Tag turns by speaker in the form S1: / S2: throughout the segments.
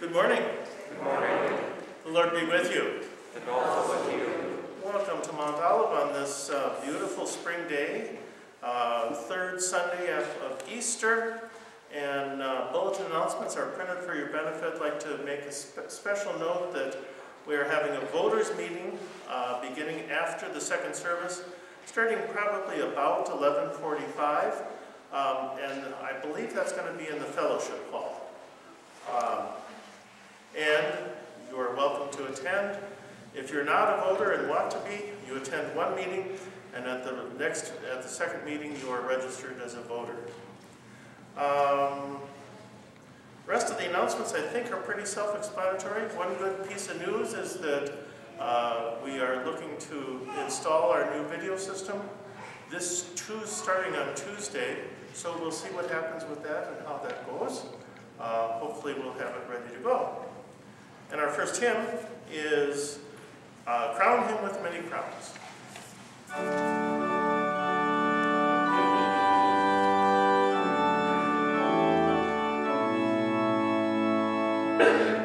S1: Good morning.
S2: Good morning,
S1: The Lord be with you.
S2: and also with you.
S1: Welcome to Mount Olive on this uh, beautiful spring day, uh, third Sunday of, of Easter. And uh, bulletin announcements are printed for your benefit. I'd like to make a spe- special note that we are having a voters meeting uh, beginning after the second service, starting probably about 11:45, um, and I believe that's going to be in the fellowship hall. Um, and you are welcome to attend. If you're not a voter and want to be, you attend one meeting, and at the next, at the second meeting, you are registered as a voter. Um, Rest of the announcements, I think, are pretty self-explanatory. One good piece of news is that uh, we are looking to install our new video system this Tues, starting on Tuesday, so we'll see what happens with that and how that goes. Uh, Hopefully, we'll have it ready to go. And our first hymn is uh, Crown Him with Many Crowns.
S2: Amen.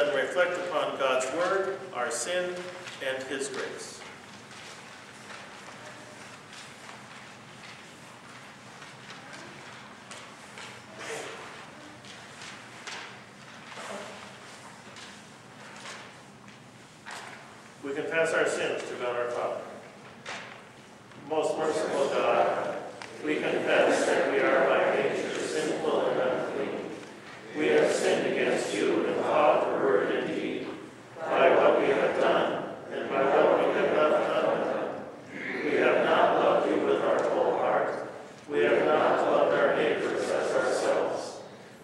S1: then reflect upon God's word, our sin, and his grace. We confess our sins to God our Father. Most merciful God, we confess that we are by nature sinful and unclean. We have sinned against you in thought, word, and deed, by what we have done and by what we have left undone. We have not loved you with our whole heart. We have not loved our neighbors as ourselves.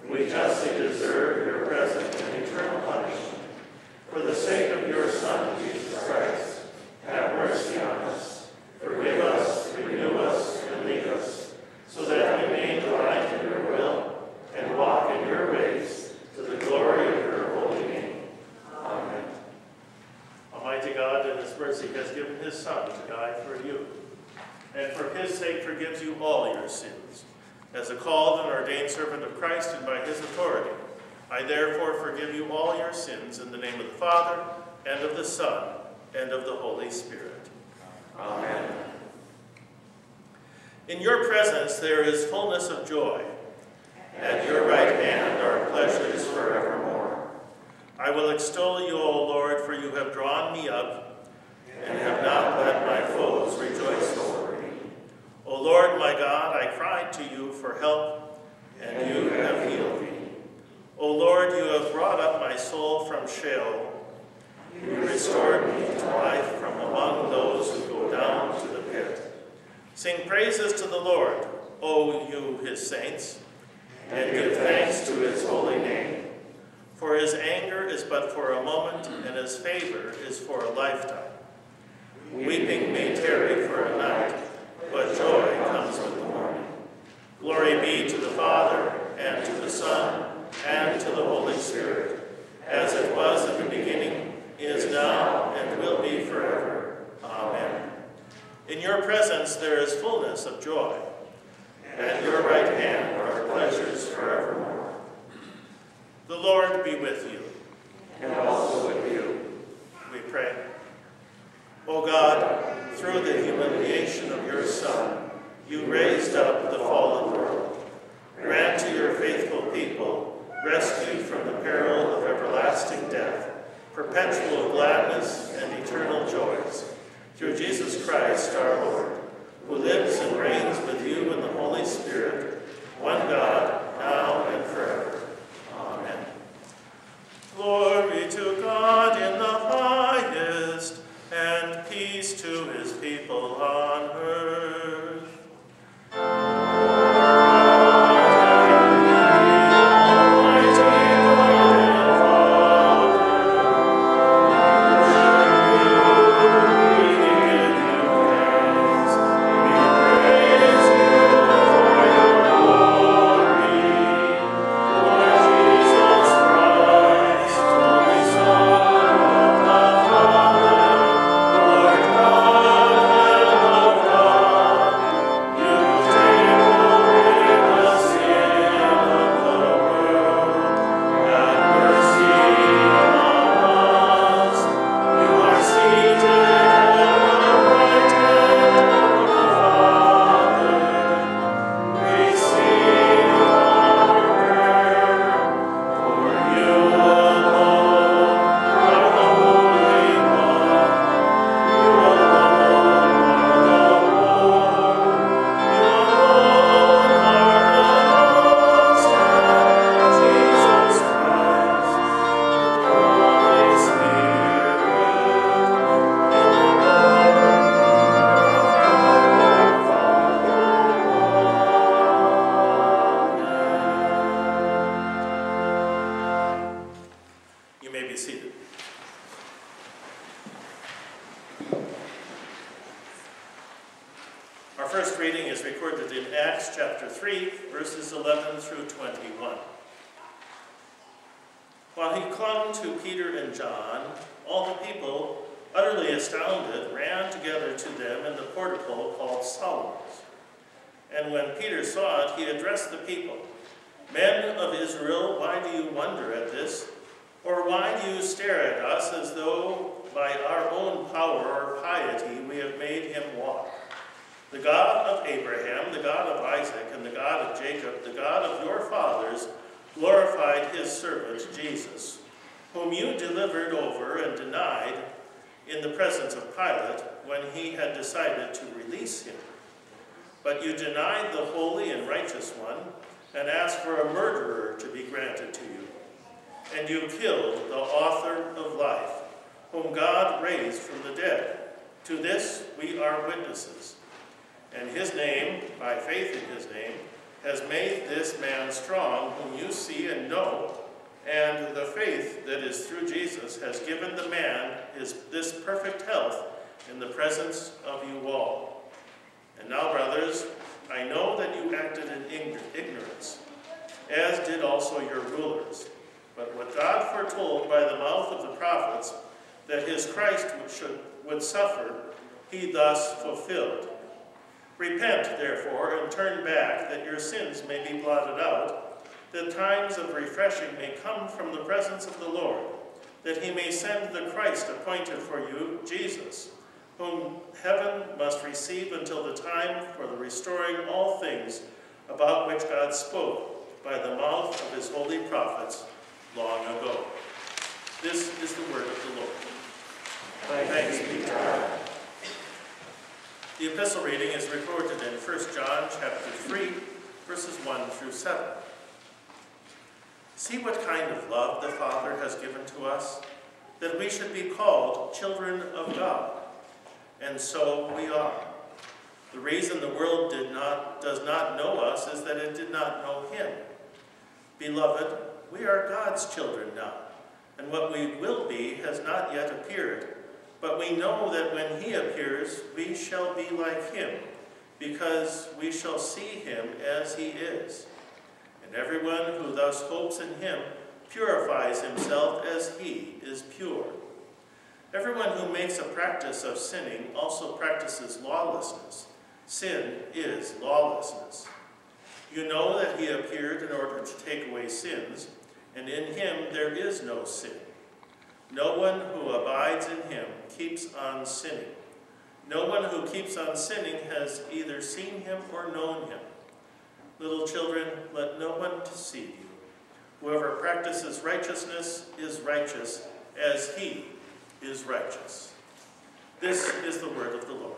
S1: We justly deserve your present and eternal punishment. For the sake of your Son, Jesus Christ, have mercy on us. Forgive us, renew us, and lead us, so that we may delight in your will and walk in your ways to the glory of your holy name. Amen. Almighty God, in his mercy, has given his Son to die for you, and for his sake forgives you all your sins. As a called and ordained servant of Christ and by his authority, I therefore forgive you all your sins in the name of the Father, and of the Son, and of the Holy Spirit.
S2: Amen.
S1: In your presence there is fullness of joy. At your right hand are pleasures forevermore. I will extol you, O Lord, for you have drawn me up, and have not let my foes rejoice over me. O Lord my God, I cried to you for help, and you have healed me. O Lord, you have brought up my soul from Sheol. You restored me to life from among those who go down to the. Sing praises to the Lord, O you his saints, and give thanks to his holy name. For his anger is but for a moment, and his favor is for a lifetime. Weeping may tarry for a night, but joy comes with the morning. Glory be to the Father, and to the Son, and to the Holy Spirit, as it was in the beginning, is now, and will be forever. Amen. In your presence there is fullness of joy. And at your right hand are pleasures forevermore. The Lord be with you.
S2: And also with you.
S1: We pray. O God, through the humiliation of your Son, you raised up the fallen world. Grant to your faithful people, rescue from the peril of everlasting death, perpetual gladness and eternal joys. Through Jesus Christ our Lord, who lives and reigns with you in the Holy Spirit, one God, whom God raised from the dead. To this we are witnesses. And his name, by faith in his name, has made this man strong, whom you see and know, and the faith that is through Jesus has given the man his, this perfect health in the presence of you all. And now, brothers, I know that you acted in ignorance, as did also your rulers. But what God foretold by the mouth of the prophets, that his Christ would, should, would suffer, he thus fulfilled. Repent, therefore, and turn back, that your sins may be blotted out, that times of refreshing may come from the presence of the Lord, that he may send the Christ appointed for you, Jesus, whom heaven must receive until the time for the restoring all things about which God spoke by the mouth of his holy prophets long ago. This is the word of the Lord. Thanks be to God. The epistle reading is recorded in 1 John chapter 3, verses 1 through 7. See what kind of love the Father has given to us, that we should be called children of God. And so we are. The reason the world did not, does not know us is that it did not know him. Beloved, we are God's children now, and what we will be has not yet appeared. But we know that when he appears, we shall be like him, because we shall see him as he is. And everyone who thus hopes in him purifies himself as he is pure. Everyone who makes a practice of sinning also practices lawlessness. Sin is lawlessness. You know that he appeared in order to take away sins, and in him there is no sin. No one who abides in him keeps on sinning. No one who keeps on sinning has either seen him or known him. Little children, let no one deceive you. Whoever practices righteousness is righteous as he is righteous. This is the word of the Lord.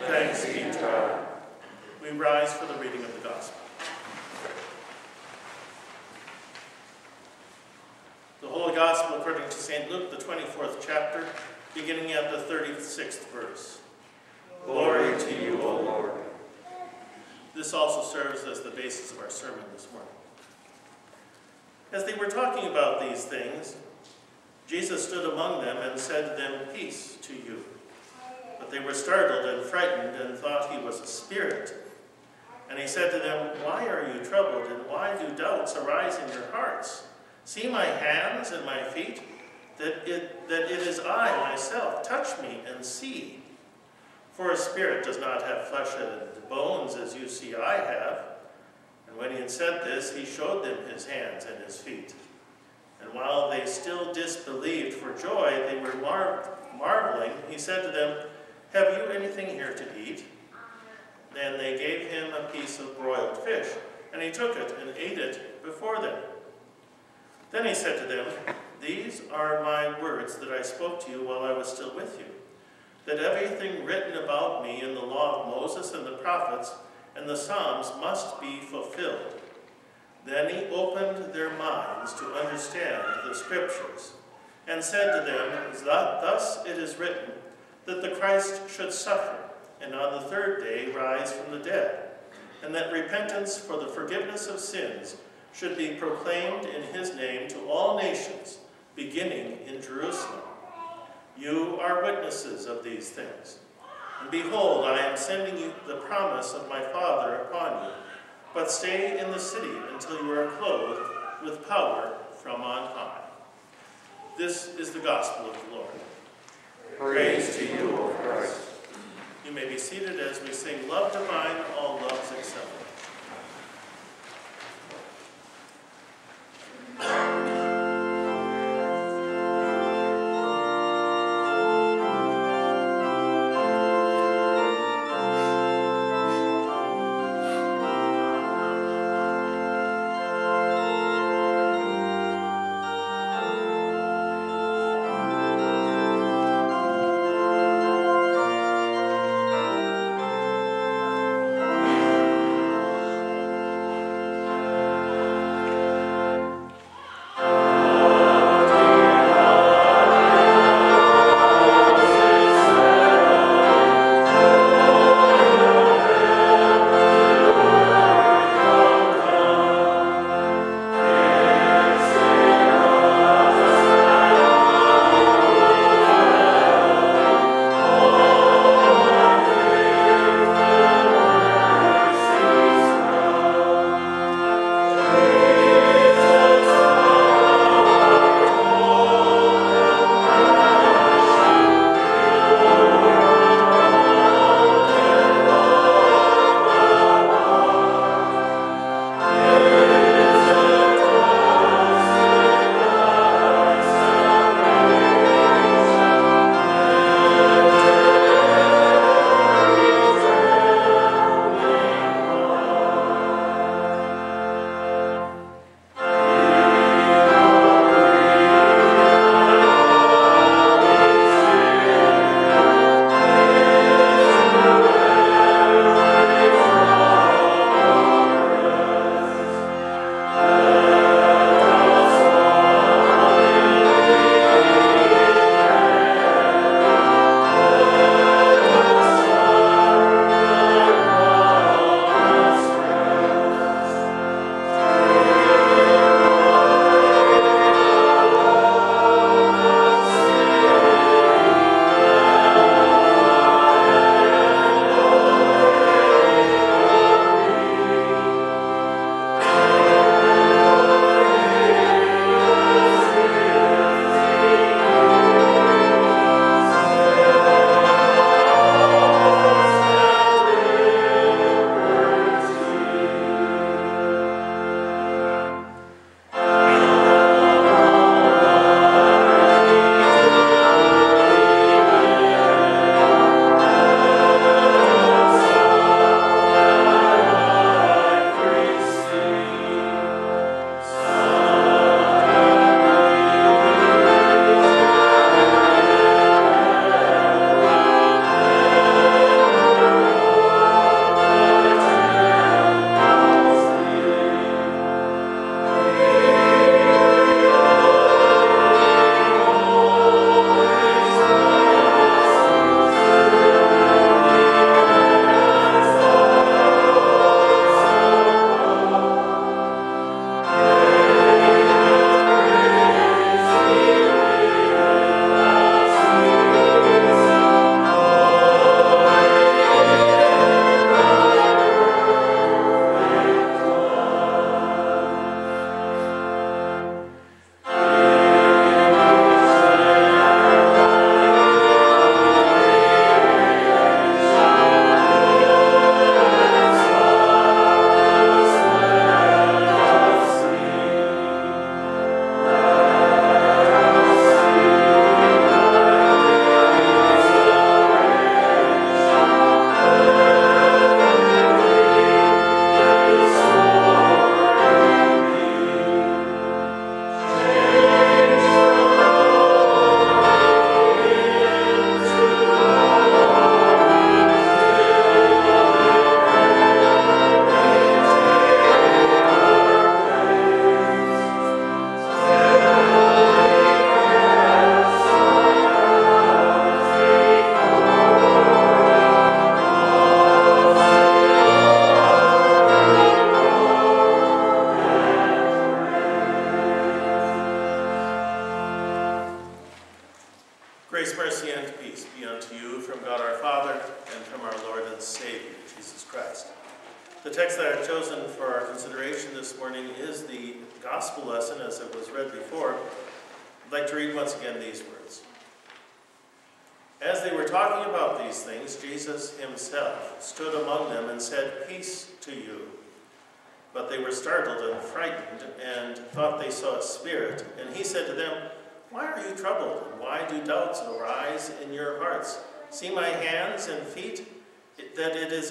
S1: Thanks be to God. We rise for the reading of the gospel. The Holy Gospel according to St. Luke, the 24th chapter, beginning at the 36th verse.
S2: Glory to you, O Lord.
S1: This also serves as the basis of our sermon this morning. As they were talking about these things, Jesus stood among them and said to them, Peace to you. But they were startled and frightened and thought he was a spirit. And he said to them, Why are you troubled, and why do doubts arise in your hearts? See my hands and my feet, that it, that it is I myself. Touch me and see. For a spirit does not have flesh and bones as you see I have. And when he had said this, he showed them his hands and his feet. And while they still disbelieved for joy, they were mar marveling. He said to them, Have you anything here to eat? Then they gave him a piece of broiled fish, and he took it and ate it before them. Then he said to them, These are my words that I spoke to you while I was still with you, that everything written about me in the law of Moses and the prophets and the Psalms must be fulfilled. Then he opened their minds to understand the Scriptures, and said to them, Thus it is written, that the Christ should suffer, and on the third day rise from the dead, and that repentance for the forgiveness of sins should be proclaimed in his name to all nations, beginning in Jerusalem. You are witnesses of these things. And behold, I am sending you the promise of my Father upon you. But stay in the city until you are clothed with power from on high. This is the gospel of the Lord.
S2: Praise to you, O Christ.
S1: You may be seated as we sing Love Divine, All Loves Accept.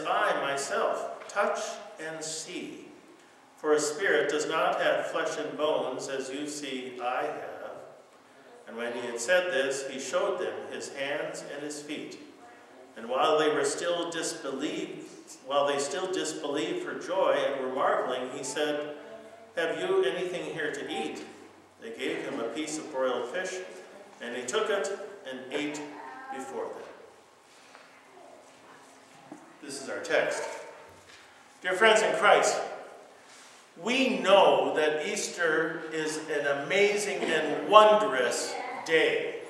S1: I myself. Touch and see. For a spirit does not have flesh and bones, as you see I have. And when he had said this, he showed them his hands and his feet. And while they were still disbelieved, while they still disbelieved for joy and were marveling, he said, Have you anything here to eat? They gave him a piece of broiled fish, and he took it and ate before them. This is our text. Dear friends in Christ, we know that Easter is an amazing and wondrous day.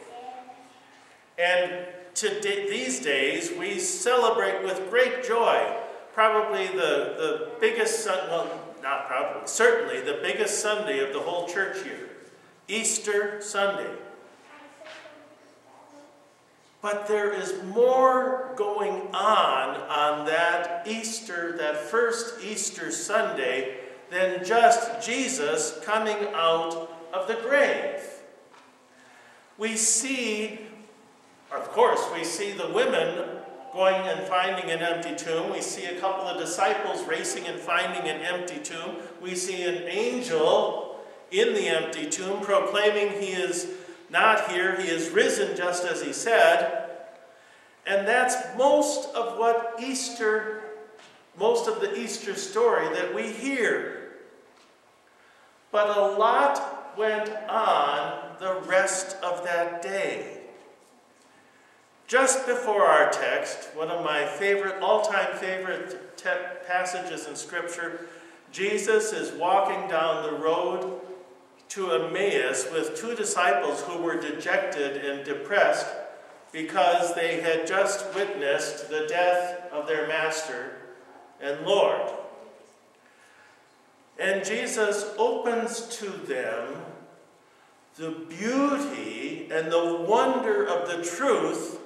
S1: And today, these days, we celebrate with great joy probably the, the biggest, well, not probably, certainly the biggest Sunday of the whole church year, Easter Sunday. But there is more going on on that Easter, that first Easter Sunday, than just Jesus coming out of the grave. We see, of course, we see the women going and finding an empty tomb. We see a couple of disciples racing and finding an empty tomb. We see an angel in the empty tomb proclaiming he is not here, he is risen just as he said. And that's most of what Easter, most of the Easter story that we hear. But a lot went on the rest of that day. Just before our text, one of my favorite, all-time favorite passages in Scripture, Jesus is walking down the road to Emmaus with two disciples who were dejected and depressed because they had just witnessed the death of their master and Lord. And Jesus opens to them the beauty and the wonder of the truth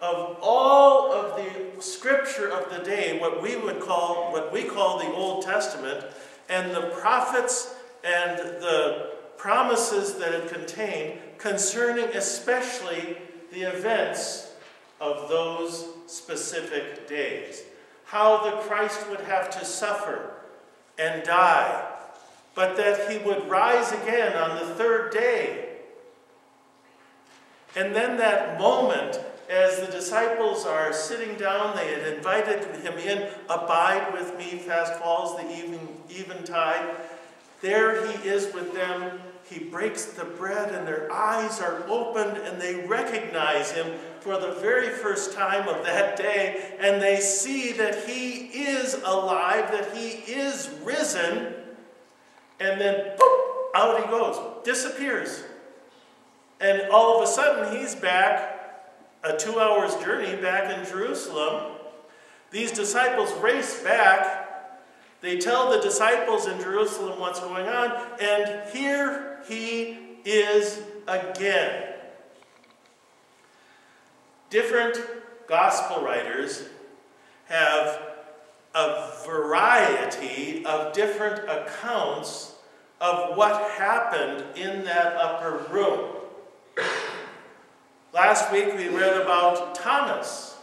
S1: of all of the scripture of the day, what we would call, what we call the Old Testament, and the prophets and the promises that it contained concerning especially the events of those specific days. How the Christ would have to suffer and die, but that he would rise again on the third day. And then that moment, as the disciples are sitting down, they had invited him in, abide with me, fast falls the evening, eventide. There he is with them. He breaks the bread, and their eyes are opened, and they recognize him for the very first time of that day, and they see that he is alive, that he is risen, and then boop, out he goes, disappears. And all of a sudden, he's back, a two hours journey back in Jerusalem. These disciples race back. They tell the disciples in Jerusalem what's going on, and here he is again. Different gospel writers have a variety of different accounts of what happened in that upper room. Last week we read about Thomas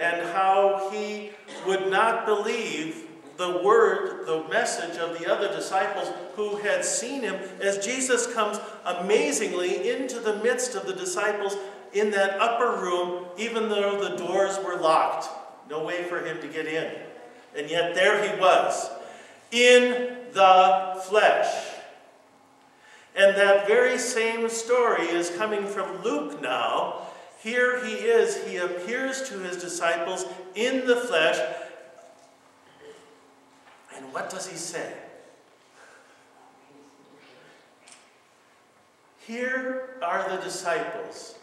S1: and how he would not believe the word, the message of the other disciples who had seen him as Jesus comes amazingly into the midst of the disciples in that upper room, even though the doors were locked. No way for him to get in. And yet there he was, in the flesh. And that very same story is coming from Luke now. Here he is, he appears to his disciples in the flesh. And what does he say? Here are the disciples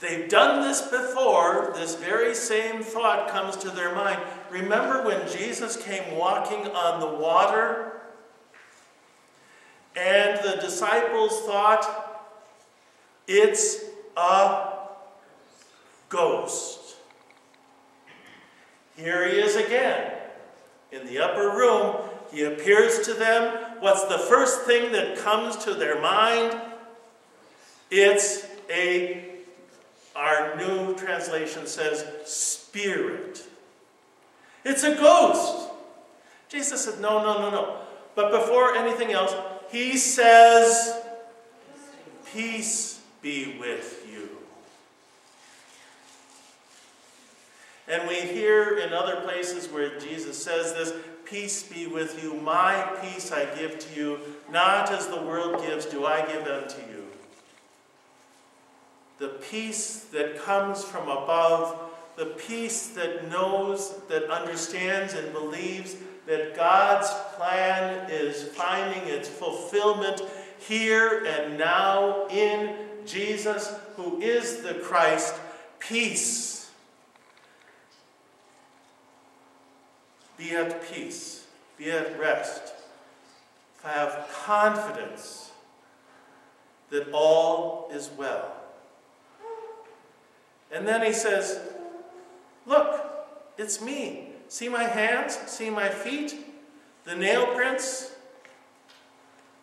S1: They've done this before. This very same thought comes to their mind. Remember when Jesus came walking on the water? And the disciples thought, it's a ghost. Here he is again in the upper room. He appears to them. What's the first thing that comes to their mind? It's a, our new translation says, spirit. It's a ghost. Jesus said, no, no, no, no. But before anything else, he says, Peace be with you. And we hear in other places where Jesus says this, Peace be with you, my peace I give to you, not as the world gives, do I give unto you. The peace that comes from above, the peace that knows, that understands, and believes that God's plan is finding its fulfillment here and now in Jesus, who is the Christ. Peace. Be at peace. Be at rest. I have confidence that all is well. And then he says, Look, it's me. See my hands? See my feet? The nail prints?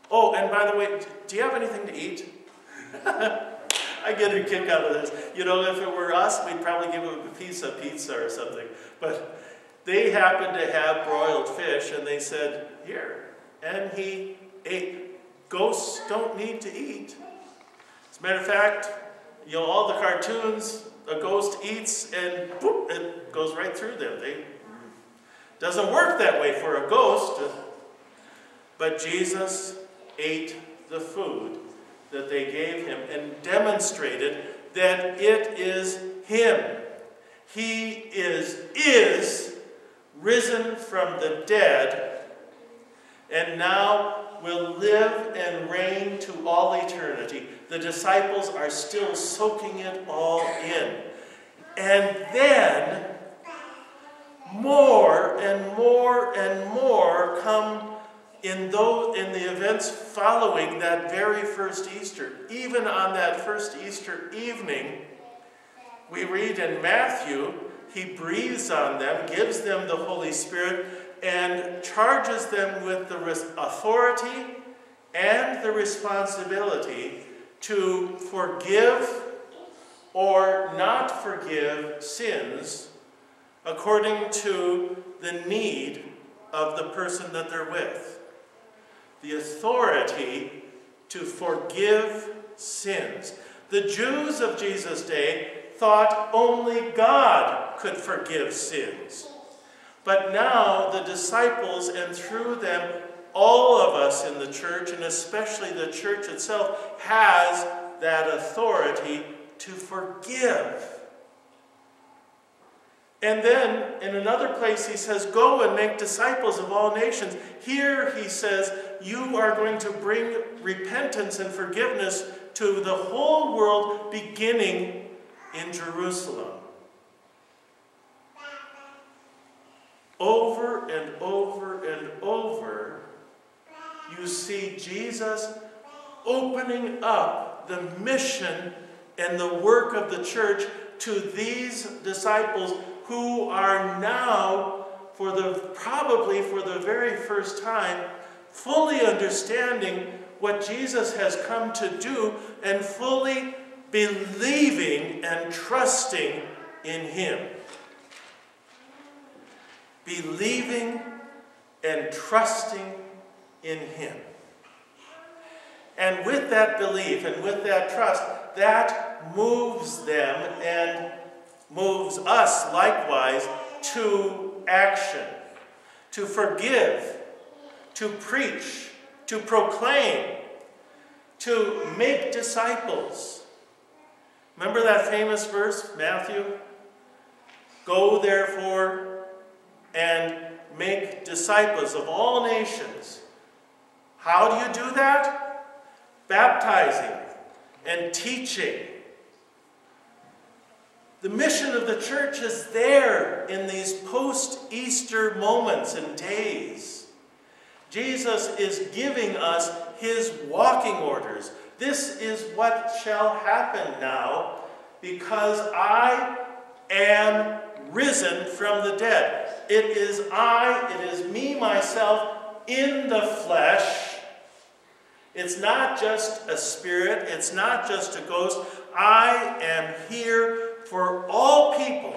S1: Oh, and by the way, do you have anything to eat? I get a kick out of this. You know, if it were us, we'd probably give him a piece of pizza or something. But they happened to have broiled fish, and they said, Here. And he ate. Ghosts don't need to eat. As a matter of fact, you know, all the cartoons, a ghost eats and boop, it goes right through them. They doesn't work that way for a ghost. But Jesus ate the food that they gave him and demonstrated that it is him. He is, is risen from the dead and now will live and reign to all eternity. The disciples are still soaking it all in. And then more and more and more come in, those, in the events following that very first Easter. Even on that first Easter evening, we read in Matthew, he breathes on them, gives them the Holy Spirit, and charges them with the authority and the responsibility to forgive or not forgive sins according to the need of the person that they're with. The authority to forgive sins. The Jews of Jesus' day thought only God could forgive sins. But now the disciples, and through them, all of us in the church, and especially the church itself, has that authority to forgive. And then in another place, he says, Go and make disciples of all nations. Here he says, You are going to bring repentance and forgiveness to the whole world, beginning in Jerusalem. Over and over and over, you see Jesus opening up the mission and the work of the church to these disciples who are now, for the probably for the very first time, fully understanding what Jesus has come to do and fully believing and trusting in Him. Believing and trusting in Him. And with that belief and with that trust, that moves them and moves us likewise to action, to forgive, to preach, to proclaim, to make disciples. Remember that famous verse, Matthew? Go therefore and make disciples of all nations. How do you do that? Baptizing and teaching the mission of the church is there in these post Easter moments and days. Jesus is giving us his walking orders. This is what shall happen now because I am risen from the dead. It is I, it is me, myself, in the flesh. It's not just a spirit, it's not just a ghost. I am here for all people,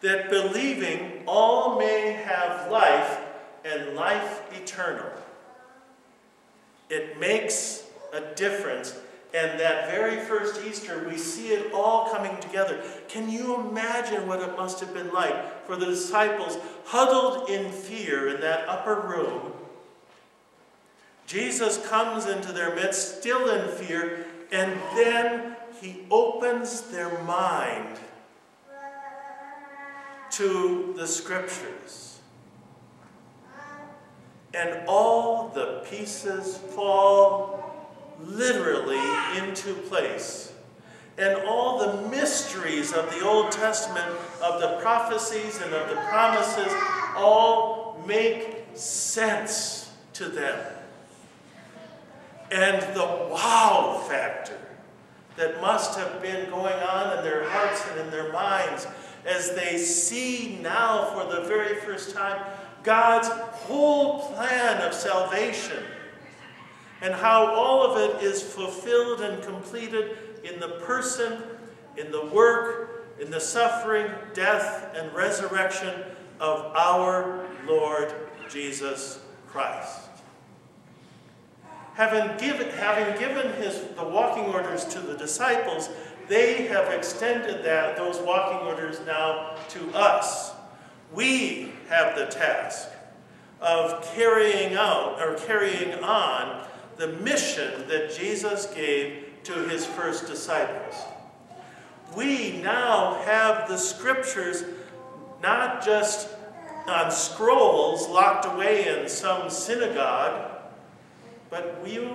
S1: that believing all may have life and life eternal. It makes a difference. And that very first Easter, we see it all coming together. Can you imagine what it must have been like for the disciples huddled in fear in that upper room? Jesus comes into their midst, still in fear, and then he opens their mind to the scriptures. And all the pieces fall literally into place. And all the mysteries of the Old Testament, of the prophecies and of the promises, all make sense to them. And the wow factor that must have been going on in their hearts and in their minds as they see now for the very first time God's whole plan of salvation and how all of it is fulfilled and completed in the person, in the work, in the suffering, death, and resurrection of our Lord Jesus Christ. Having given, having given his, the walking orders to the disciples, they have extended that, those walking orders now to us. We have the task of carrying out or carrying on the mission that Jesus gave to his first disciples. We now have the scriptures not just on scrolls locked away in some synagogue, but we,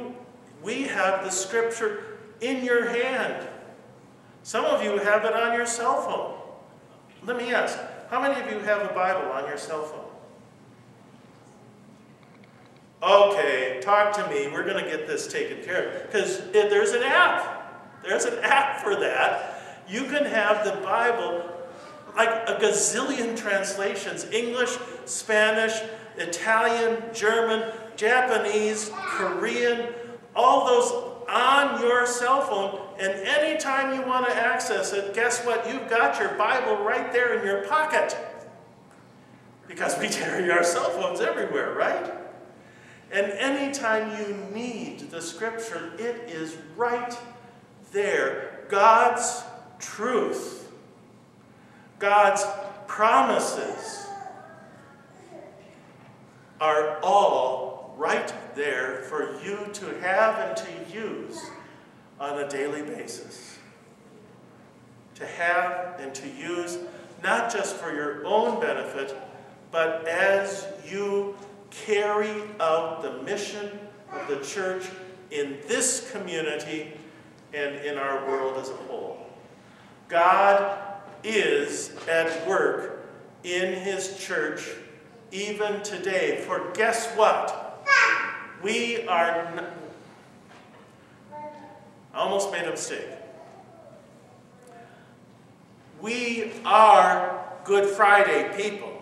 S1: we have the scripture in your hand. Some of you have it on your cell phone. Let me ask, how many of you have a Bible on your cell phone? Okay, talk to me. We're going to get this taken care of. Because there's an app. There's an app for that. You can have the Bible like a gazillion translations English, Spanish, Italian, German, Japanese, Korean, all those on your cell phone. And anytime you want to access it, guess what? You've got your Bible right there in your pocket. Because we carry our cell phones everywhere, right? And anytime you need the scripture, it is right there. God's truth, God's promises are all right there for you to have and to use on a daily basis. To have and to use, not just for your own benefit, but as you carry out the mission of the church in this community and in our world as a whole. God is at work in his church even today. For guess what? We are. I almost made a mistake. We are Good Friday people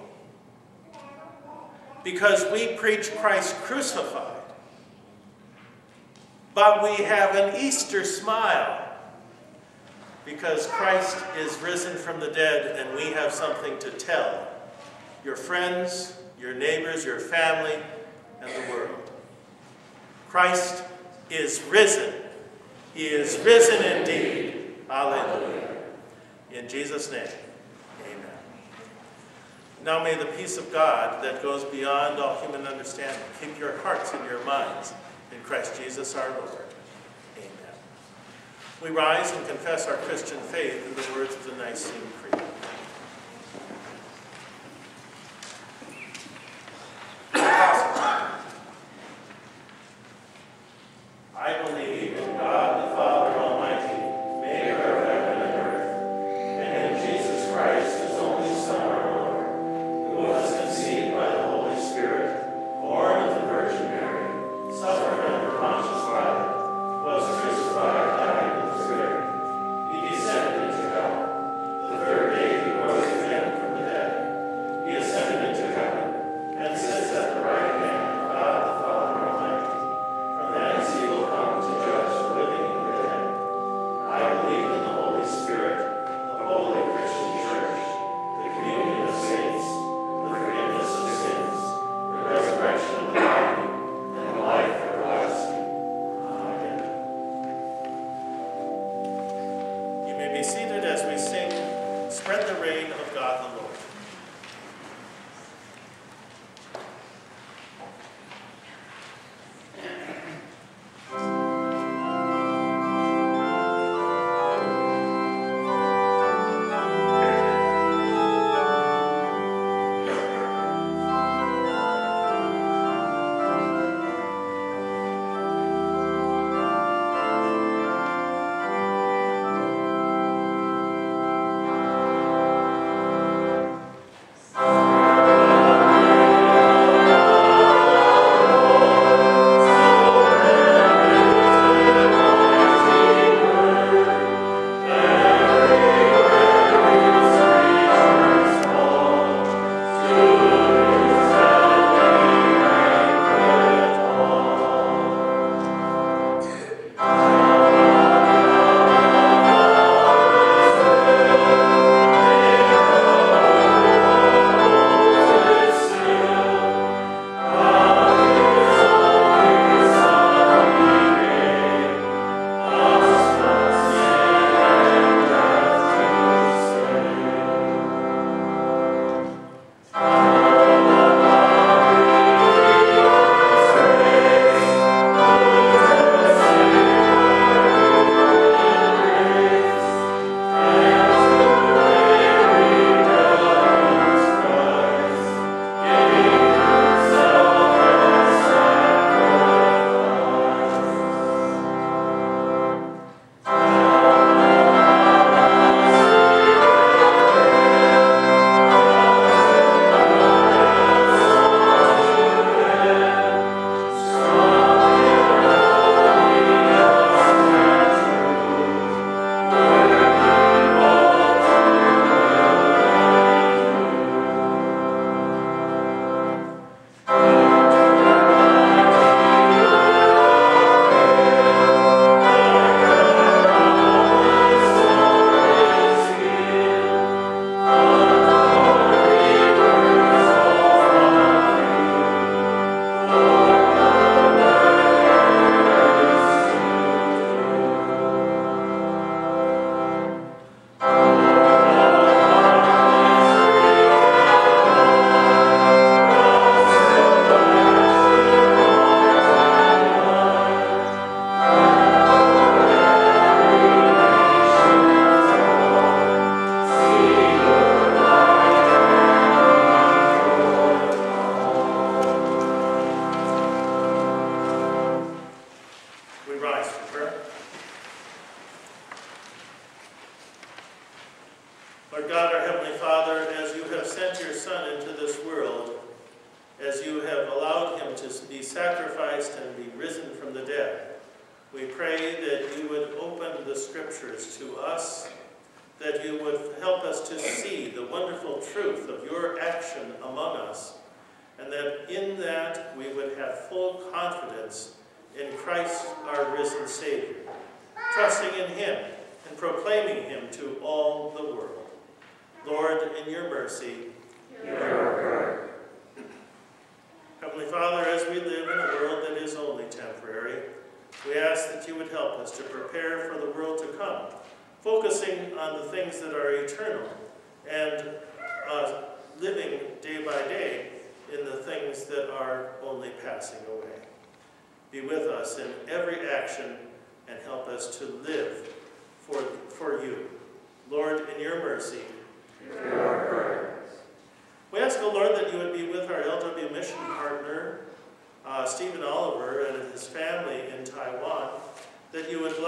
S1: because we preach Christ crucified. But we have an Easter smile because Christ is risen from the dead and we have something to tell your friends, your neighbors, your family, and the world. Christ is risen. He is risen indeed. Hallelujah. In Jesus' name. Now may the peace of God that goes beyond all human understanding keep your hearts and your minds in Christ Jesus our Lord. Amen. We rise and confess our Christian faith in the words of the Nicene Creed.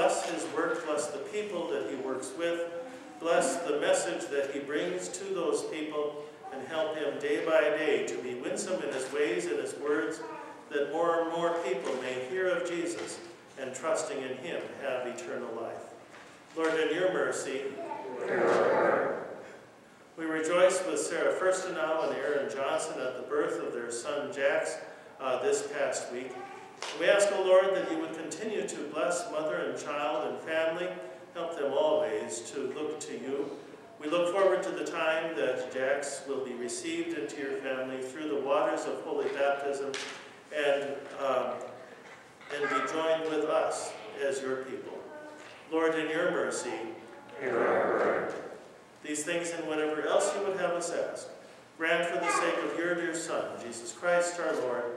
S1: Bless his work, bless the people that he works with, bless the message that he brings to those people, and help him day by day to be winsome in his ways and his words, that more and more people may hear of Jesus and trusting in him have eternal life. Lord, in your mercy, we rejoice with Sarah Furstenau and Aaron Johnson at the birth of their son Jax uh, this past week. We ask, O Lord, that you would continue to bless mother and child and family. Help them always to look to you. We look forward to the time that Jax will be received into your family through the waters of holy baptism and, um, and be joined with us as your people. Lord, in your mercy, Amen. These things and whatever else you would have us ask, grant for the sake of your dear Son, Jesus Christ our Lord,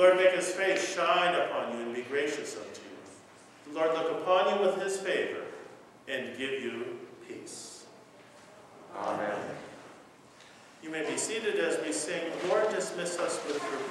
S1: Lord make his face shine upon you and be gracious unto you. The Lord look upon you with his favor and give you peace.
S2: Amen.
S1: You may be seated as we sing, Lord, dismiss us with your